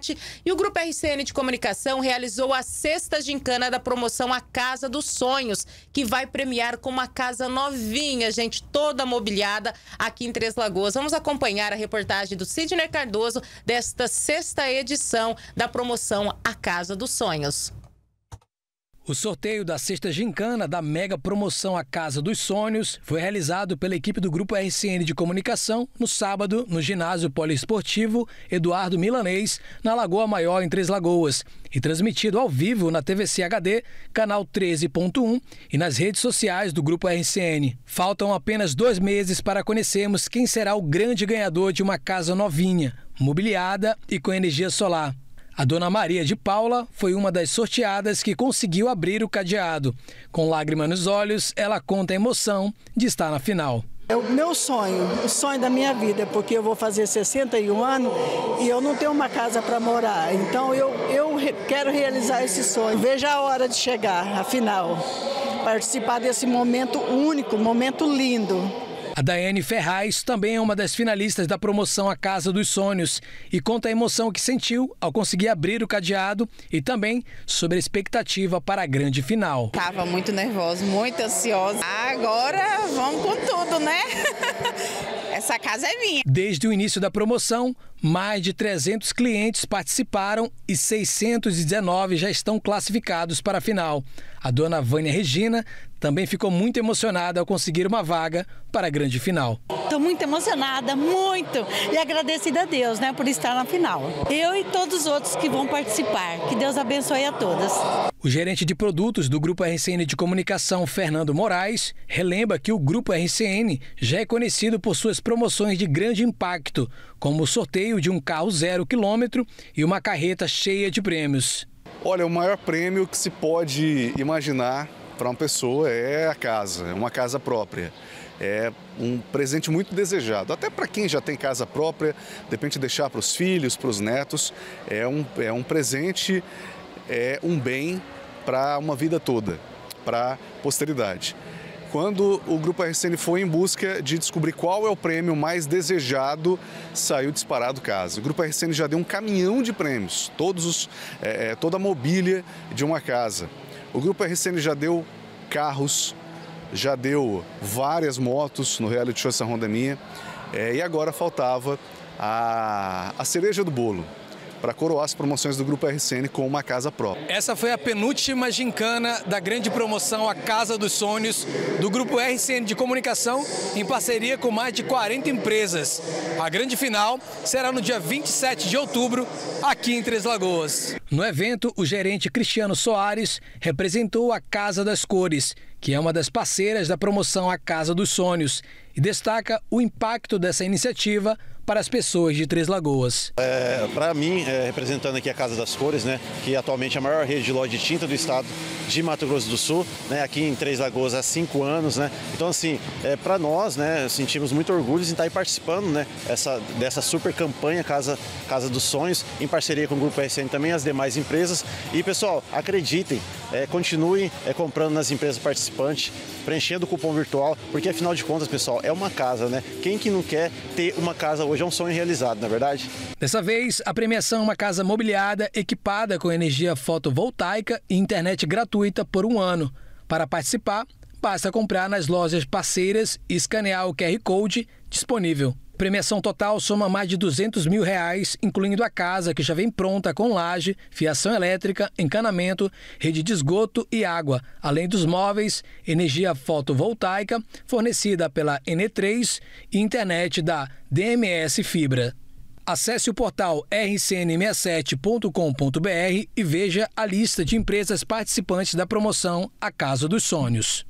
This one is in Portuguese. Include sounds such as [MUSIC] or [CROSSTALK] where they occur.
internet. E o Grupo RCN de Comunicação realizou a sexta gincana da promoção A Casa dos Sonhos, que vai premiar com uma casa novinha, gente, toda mobiliada aqui em Três Lagoas. Vamos acompanhar a reportagem do Sidney Cardoso desta sexta edição da promoção A Casa dos Sonhos. O sorteio da sexta gincana da mega promoção A Casa dos Sonhos foi realizado pela equipe do Grupo RCN de Comunicação no sábado no ginásio poliesportivo Eduardo Milanês, na Lagoa Maior, em Três Lagoas, e transmitido ao vivo na TVC HD, canal 13.1 e nas redes sociais do Grupo RCN. Faltam apenas dois meses para conhecermos quem será o grande ganhador de uma casa novinha, mobiliada e com energia solar. A dona Maria de Paula foi uma das sorteadas que conseguiu abrir o cadeado. Com lágrimas nos olhos, ela conta a emoção de estar na final. É o meu sonho, o sonho da minha vida, porque eu vou fazer 61 anos e eu não tenho uma casa para morar. Então eu, eu quero realizar esse sonho. Veja a hora de chegar, a final. Participar desse momento único, momento lindo. A Daiane Ferraz também é uma das finalistas da promoção A Casa dos Sonhos e conta a emoção que sentiu ao conseguir abrir o cadeado e também sobre a expectativa para a grande final. Tava muito nervosa, muito ansiosa. Agora vamos com tudo, né? [LAUGHS] Essa casa é minha. Desde o início da promoção, mais de 300 clientes participaram e 619 já estão classificados para a final. A dona Vânia Regina também ficou muito emocionada ao conseguir uma vaga para a grande final. Estou muito emocionada, muito, e agradecida a Deus, né, por estar na final. Eu e todos os outros que vão participar. Que Deus abençoe a todas. O gerente de produtos do Grupo RCN de Comunicação, Fernando Moraes, relembra que o Grupo RCN já é conhecido por suas promoções de grande impacto, como o sorteio de um carro zero quilômetro e uma carreta cheia de prêmios. Olha, o maior prêmio que se pode imaginar para uma pessoa é a casa, é uma casa própria. É um presente muito desejado. Até para quem já tem casa própria, de repente deixar para os filhos, para os netos, é um, é um presente, é um bem para uma vida toda, para a posteridade quando o Grupo RCN foi em busca de descobrir qual é o prêmio mais desejado, saiu disparado o caso. O Grupo RCN já deu um caminhão de prêmios, todos os, é, toda a mobília de uma casa. O Grupo RCN já deu carros, já deu várias motos no Reality Show São Rondemia, é, e agora faltava a, a cereja do bolo, para coroar as promoções do Grupo RCN com uma casa própria. Essa foi a penúltima gincana da grande promoção A Casa dos Sonhos do Grupo RCN de Comunicação, em parceria com mais de 40 empresas. A grande final será no dia 27 de outubro, aqui em Três Lagoas. No evento, o gerente Cristiano Soares representou a Casa das Cores, que é uma das parceiras da promoção A Casa dos Sonhos, e destaca o impacto dessa iniciativa para as pessoas de Três Lagoas. É, para mim, é, representando aqui a Casa das Cores, né, que atualmente é a maior rede de loja de tinta do estado de Mato Grosso do Sul, né, aqui em Três Lagoas há cinco anos, né. Então assim, é, para nós, né, sentimos muito orgulho em estar aí participando, né, essa, dessa super campanha Casa Casa dos Sonhos, em parceria com o Grupo RCN também as demais empresas. E pessoal, acreditem, é, é, comprando nas empresas participantes, preenchendo o cupom virtual, porque afinal de contas, pessoal, é uma casa, né? Quem que não quer ter uma casa hoje? hoje é um sonho realizado, na é verdade? Dessa vez, a premiação é uma casa mobiliada equipada com energia fotovoltaica e internet gratuita por um ano. Para participar, basta comprar nas lojas parceiras e escanear o QR Code disponível premiação total soma mais de 200 mil reais, incluindo a casa que já vem pronta com laje, fiação elétrica, encanamento, rede de esgoto e água, além dos móveis, energia fotovoltaica fornecida pela N3 e internet da DMS Fibra. Acesse o portal rcn67.com.br e veja a lista de empresas participantes da promoção A Casa dos Sonhos.